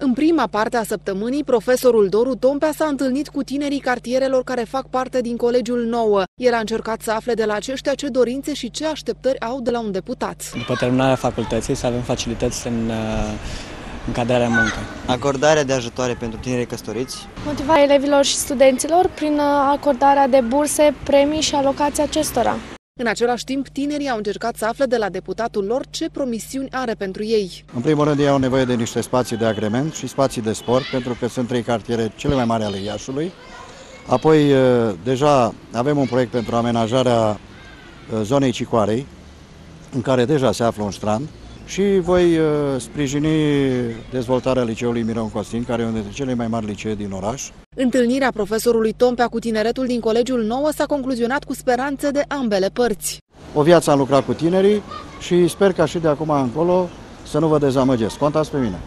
În prima parte a săptămânii, profesorul Doru Tompea s-a întâlnit cu tinerii cartierelor care fac parte din Colegiul Nouă. El a încercat să afle de la aceștia ce dorințe și ce așteptări au de la un deputat. După terminarea facultății să avem facilități în uh, încadrarea în muncă. Acordarea de ajutoare pentru tinerii căsătoriți. Motivarea elevilor și studenților prin uh, acordarea de burse, premii și alocația acestora. În același timp, tinerii au încercat să afle de la deputatul lor ce promisiuni are pentru ei. În primul rând, ei au nevoie de niște spații de agrement și spații de sport, pentru că sunt trei cartiere cele mai mari ale Iașului. Apoi, deja avem un proiect pentru amenajarea zonei Cicoarei, în care deja se află un strand, și voi sprijini dezvoltarea liceului Miron Costin, care e unul dintre cele mai mari licee din oraș. Întâlnirea profesorului Tompea cu tineretul din Colegiul Nouă s-a concluzionat cu speranțe de ambele părți. O viață am lucrat cu tinerii și sper ca și de acum încolo să nu vă dezamăgesc. Contați pe mine!